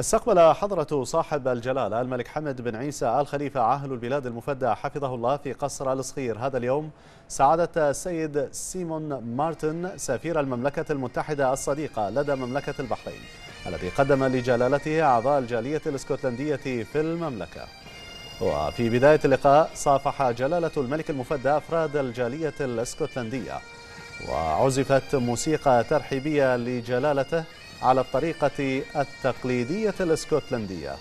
استقبل حضرة صاحب الجلالة الملك حمد بن عيسى آل خليفة عاهل البلاد المفدى حفظه الله في قصر الصخير هذا اليوم سعادة السيد سيمون مارتن سفير المملكة المتحدة الصديقة لدى مملكة البحرين الذي قدم لجلالته أعضاء الجالية الإسكتلندية في المملكة. وفي بداية اللقاء صافح جلالة الملك المفدى أفراد الجالية الإسكتلندية وعزفت موسيقى ترحيبية لجلالته على الطريقة التقليدية الإسكتلندية.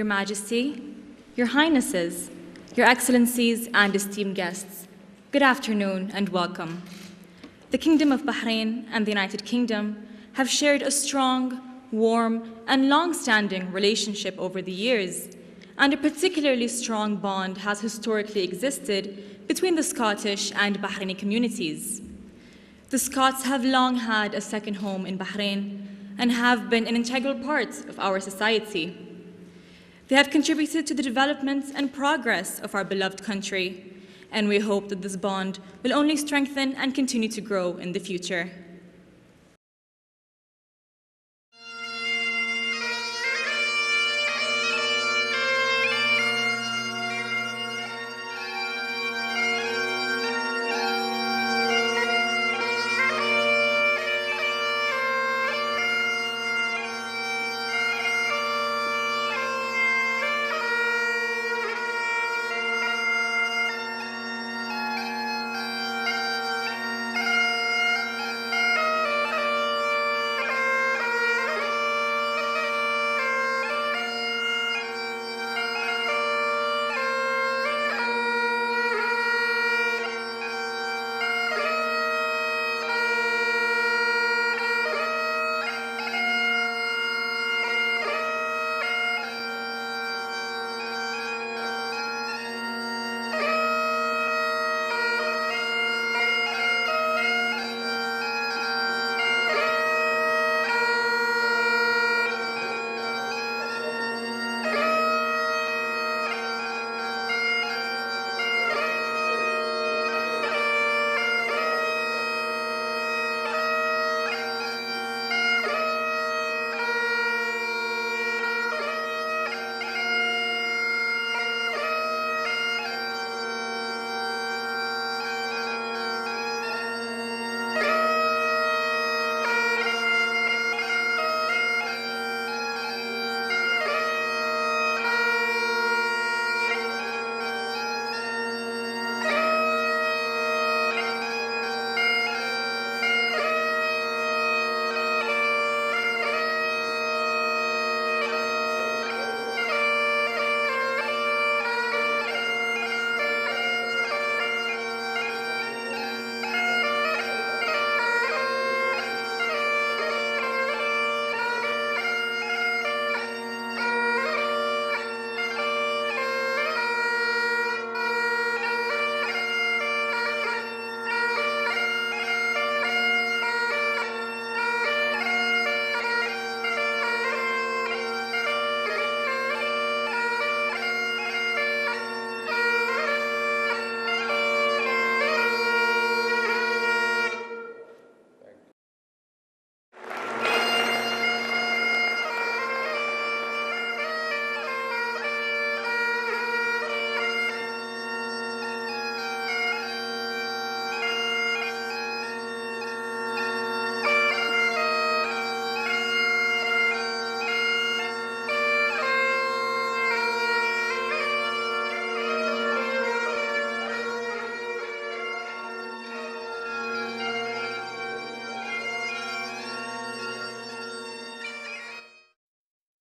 Your Majesty, Your Highnesses, Your Excellencies, and esteemed guests, good afternoon and welcome. The Kingdom of Bahrain and the United Kingdom have shared a strong, warm, and long standing relationship over the years, and a particularly strong bond has historically existed between the Scottish and Bahraini communities. The Scots have long had a second home in Bahrain and have been an integral part of our society. They have contributed to the development and progress of our beloved country, and we hope that this bond will only strengthen and continue to grow in the future.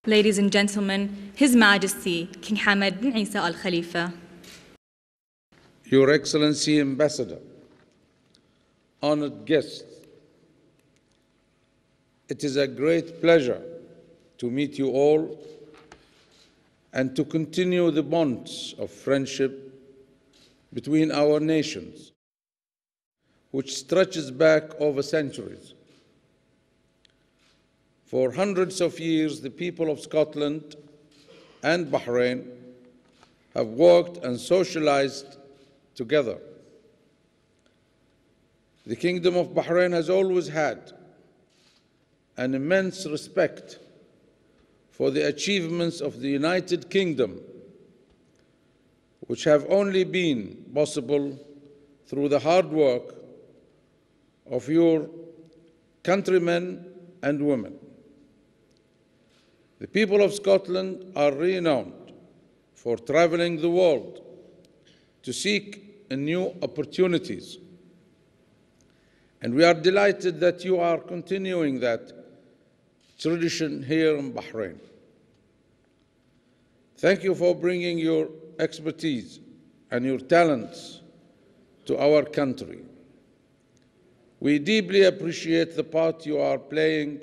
Ladies and gentlemen, His Majesty King Hamad bin Isa Al Khalifa. Your Excellency Ambassador, honored guests, it is a great pleasure to meet you all and to continue the bonds of friendship between our nations, which stretches back over centuries. For hundreds of years, the people of Scotland and Bahrain have worked and socialized together. The Kingdom of Bahrain has always had an immense respect for the achievements of the United Kingdom, which have only been possible through the hard work of your countrymen and women. The people of Scotland are renowned for traveling the world to seek new opportunities. And we are delighted that you are continuing that tradition here in Bahrain. Thank you for bringing your expertise and your talents to our country. We deeply appreciate the part you are playing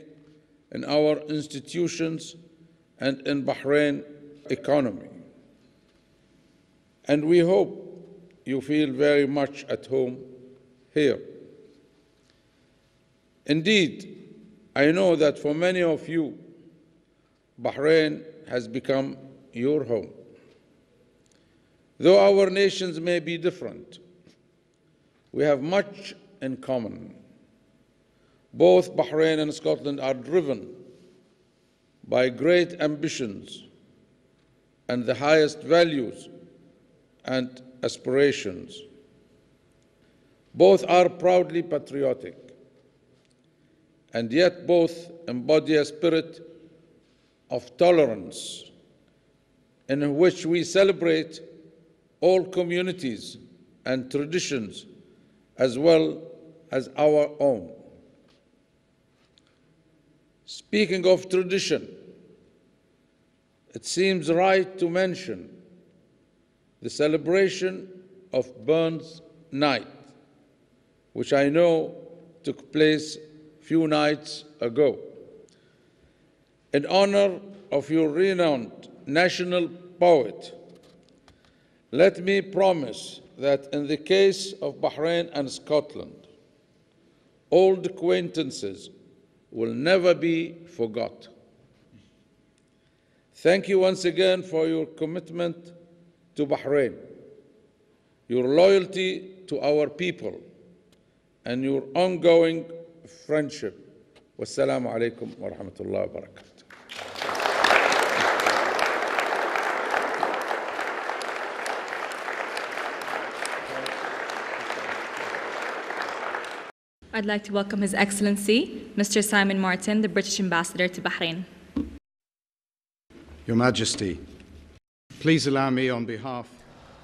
in our institutions and in Bahrain economy. And we hope you feel very much at home here. Indeed, I know that for many of you, Bahrain has become your home. Though our nations may be different, we have much in common. Both Bahrain and Scotland are driven by great ambitions and the highest values and aspirations. Both are proudly patriotic, and yet both embody a spirit of tolerance in which we celebrate all communities and traditions as well as our own. Speaking of tradition, it seems right to mention the celebration of Burns Night, which I know took place few nights ago. In honor of your renowned national poet, let me promise that in the case of Bahrain and Scotland, old acquaintances will never be forgot. Thank you once again for your commitment to Bahrain, your loyalty to our people, and your ongoing friendship. Wassalamu alaikum wa rahmatullahi wa barakatuh. I'd like to welcome His Excellency, Mr. Simon Martin, the British Ambassador to Bahrain. Your Majesty, please allow me on behalf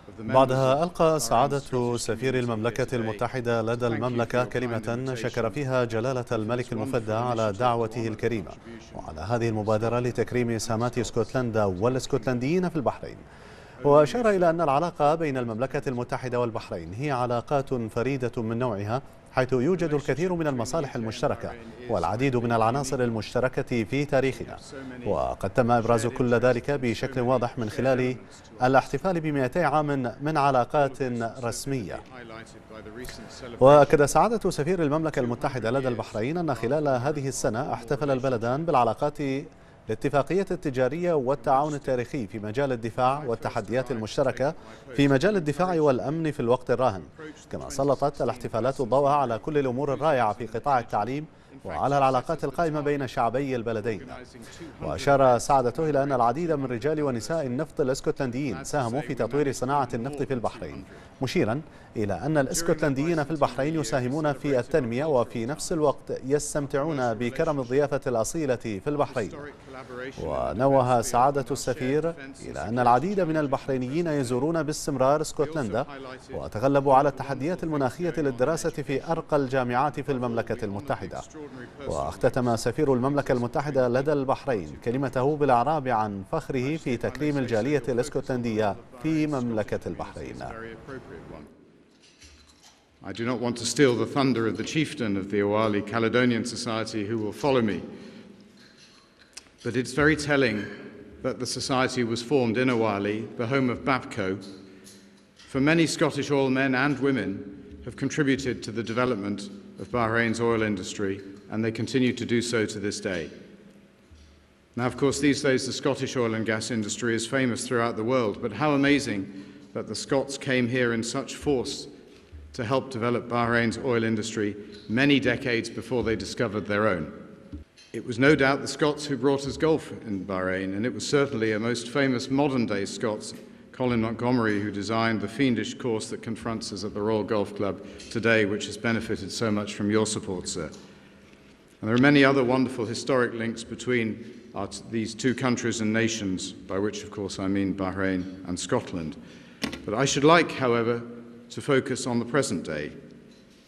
of the members بعدها ألقى سعادة سفير المملكة. المتحدة لدى المملكة كلمة شكر فيها جلالة الملك المفدى على دعوته الكريمة وعلى هذه المبادرة لتكريم سامات اسكتلندا والاسكتلنديين في البحرين وأشار إلى أن العلاقة بين المملكة المتحدة والبحرين هي علاقات فريدة من نوعها حيث يوجد الكثير من المصالح المشتركة والعديد من العناصر المشتركة في تاريخنا. وقد تم إبراز كل ذلك بشكل واضح من خلال الاحتفال ب 200 عام من علاقات رسمية. وأكد سعادة سفير المملكة المتحدة لدى البحرين أن خلال هذه السنة احتفل البلدان بالعلاقات الاتفاقية التجارية والتعاون التاريخي في مجال الدفاع والتحديات المشتركة في مجال الدفاع والأمن في الوقت الراهن. كما سلطت الاحتفالات الضوء على كل الأمور الرائعة في قطاع التعليم وعلى العلاقات القائمة بين شعبي البلدين. وأشار سعادته إلى أن العديد من رجال ونساء النفط الأسكتلنديين ساهموا في تطوير صناعة النفط في البحرين مشيرا إلى أن الإسكتلنديين في البحرين يساهمون في التنمية وفي نفس الوقت يستمتعون بكرم الضيافة الأصيلة في البحرين ونوه سعادة السفير إلى أن العديد من البحرينيين يزورون باستمرار اسكتلندا وتغلبوا على التحديات المناخية للدراسة في أرقى الجامعات في المملكة المتحدة واختتم سفير المملكة المتحدة لدى البحرين كلمته بالإعراب عن فخره في تكريم الجالية الإسكتلندية في مملكة البحرين. I do not want to steal the thunder of the chieftain of the Awali Caledonian Society who will follow me, but it's very telling that the society was formed in Awali, the home of BAPCO. For many Scottish oil men and women have contributed to the development of Bahrain's oil industry, and they continue to do so to this day. Now, of course, these days the Scottish oil and gas industry is famous throughout the world, but how amazing that the Scots came here in such force to help develop Bahrain's oil industry many decades before they discovered their own. It was no doubt the Scots who brought us golf in Bahrain, and it was certainly a most famous modern day Scots, Colin Montgomerie, who designed the fiendish course that confronts us at the Royal Golf Club today, which has benefited so much from your support, sir. And there are many other wonderful historic links between our these two countries and nations, by which, of course, I mean Bahrain and Scotland. But I should like, however, to focus on the present day.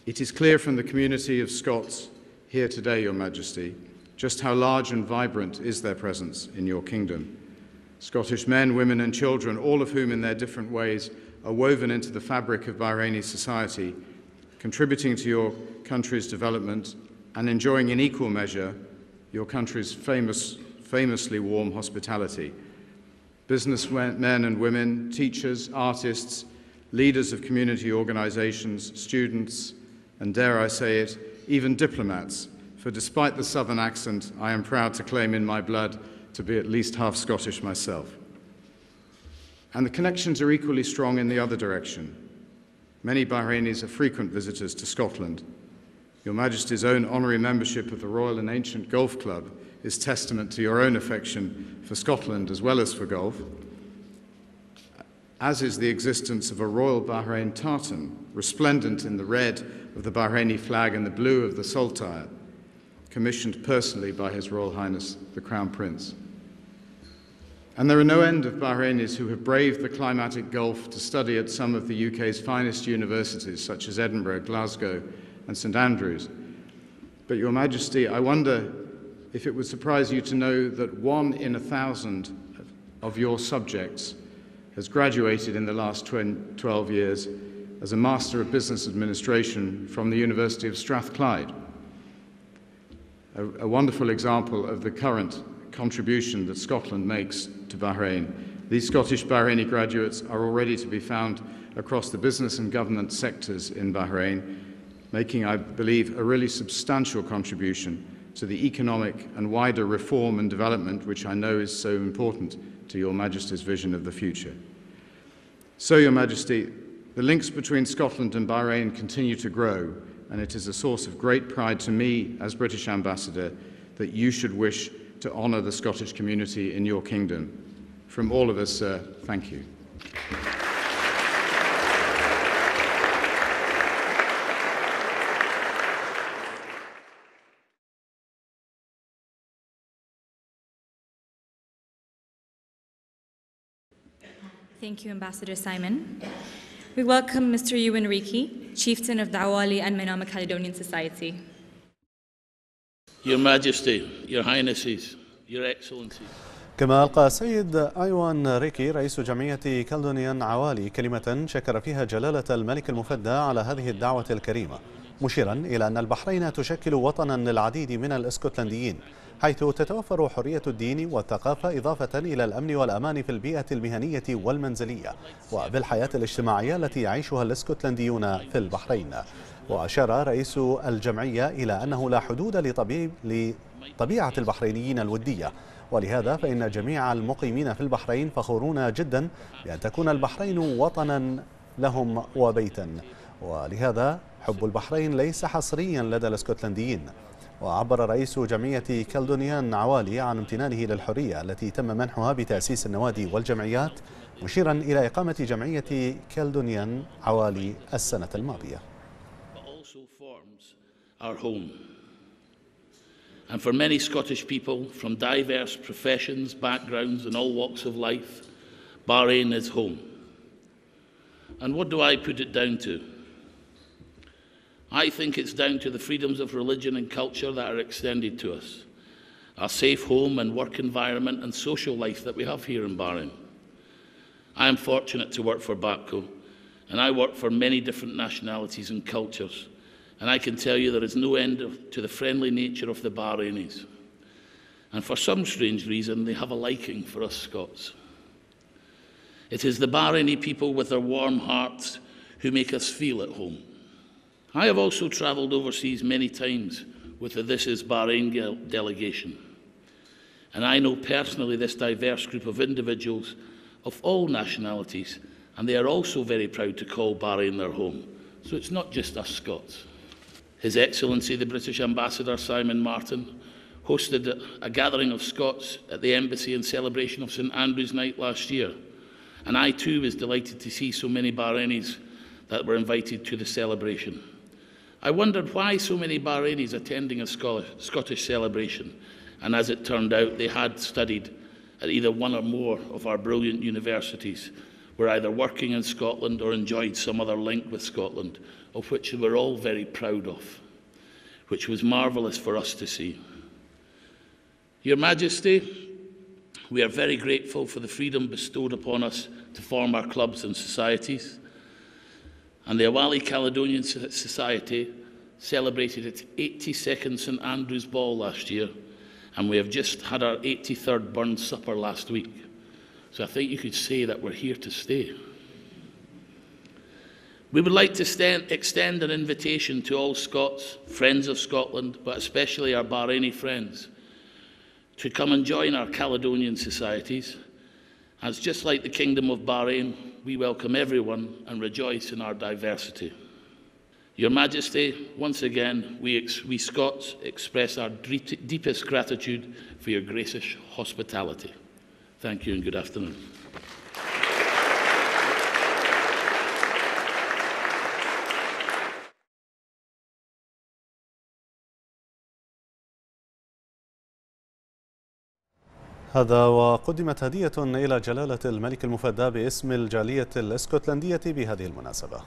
It is clear from the community of Scots here today, Your Majesty, just how large and vibrant is their presence in your kingdom. Scottish men, women, and children, all of whom in their different ways are woven into the fabric of Bahraini society, contributing to your country's development and enjoying in equal measure your country's famous, famously warm hospitality. Businessmen and women, teachers, artists, leaders of community organizations, students, and dare I say it, even diplomats, for despite the southern accent, I am proud to claim in my blood to be at least half Scottish myself. And the connections are equally strong in the other direction. Many Bahrainis are frequent visitors to Scotland. Your Majesty's own honorary membership of the Royal and Ancient Golf Club is testament to your own affection for Scotland as well as for golf, as is the existence of a Royal Bahrain tartan, resplendent in the red of the Bahraini flag and the blue of the saltire, commissioned personally by His Royal Highness the Crown Prince. And there are no end of Bahrainis who have braved the climatic gulf to study at some of the UK's finest universities, such as Edinburgh, Glasgow, and St Andrews. But, Your Majesty, I wonder if it would surprise you to know that one in a thousand of your subjects has graduated in the last 12 years as a Master of Business Administration from the University of Strathclyde. A, a wonderful example of the current contribution that Scotland makes to Bahrain. These Scottish Bahraini graduates are already to be found across the business and government sectors in Bahrain, making, I believe, a really substantial contribution to the economic and wider reform and development which I know is so important to Your Majesty's vision of the future. So, Your Majesty, the links between Scotland and Bahrain continue to grow, and it is a source of great pride to me as British Ambassador that you should wish to honour the Scottish community in your kingdom. From all of us, sir, thank you. Thank you, Ambassador Simon. We welcome Mr. Ewan Reiki, Chieftain of the Awali and Menama Caledonian Society. Your Majesty, Your Highnesses, Your Excellencies. كما ألقى السيد أيوان ريكي رئيس جمعية كالدونيان عوالي كلمة شكر فيها جلالة الملك المفدى على هذه الدعوة الكريمة مشيرا إلى أن البحرين تشكل وطنا للعديد من الإسكتلنديين حيث تتوفر حرية الدين والثقافة إضافة إلى الأمن والأمان في البيئة المهنية والمنزلية وبالحياة الاجتماعية التي يعيشها الإسكتلنديون في البحرين. وأشار رئيس الجمعية إلى أنه لا حدود لطبيب لطبيعة البحرينيين الودية ولهذا فإن جميع المقيمين في البحرين فخورون جدا بأن تكون البحرين وطنا لهم وبيتا. ولهذا حب البحرين ليس حصريا لدى الاسكتلنديين وعبر رئيس جمعية كالدونيان عوالي عن امتنانه للحرية التي تم منحها بتأسيس النوادي والجمعيات مشيرا إلى إقامة جمعية كالدونيان عوالي السنة الماضية And for many Scottish people from diverse professions, backgrounds, and all walks of life, Bahrain is home. And what do I put it down to? I think it's down to the freedoms of religion and culture that are extended to us, our safe home and work environment and social life that we have here in Bahrain. I am fortunate to work for BAPCO, and I work for many different nationalities and cultures, and I can tell you there is no end to the friendly nature of the Bahrainis. And for some strange reason, they have a liking for us Scots. It is the Bahraini people with their warm hearts who make us feel at home. I have also travelled overseas many times with the This Is Bahrain delegation. And I know personally this diverse group of individuals of all nationalities, and they are also very proud to call Bahrain their home. So it's not just us Scots. His Excellency the British Ambassador Simon Martin hosted a gathering of Scots at the embassy in celebration of St Andrew's Night last year. And I too was delighted to see so many Bahrainis that were invited to the celebration. I wondered why so many Bahrainis attending a Scottish celebration, and as it turned out, they had studied at either one or more of our brilliant universities, were either working in Scotland or enjoyed some other link with Scotland, of which we were all very proud of, which was marvellous for us to see. Your Majesty, We are very grateful for the freedom bestowed upon us to form our clubs and societies. And the Awali Caledonian Society celebrated its 82nd St Andrew's Ball last year, and we have just had our 83rd Burn Supper last week. So I think you could say that we're here to stay. We would like to extend an invitation to all Scots, friends of Scotland, but especially our Bahraini friends, to come and join our Caledonian societies, as just like the Kingdom of Bahrain, we welcome everyone and rejoice in our diversity. Your Majesty, once again, we, we Scots express our deepest gratitude for your gracious hospitality. Thank you and good afternoon. هذا وقدمت هدية إلى جلالة الملك المفدى باسم الجالية الإسكتلندية بهذه المناسبة.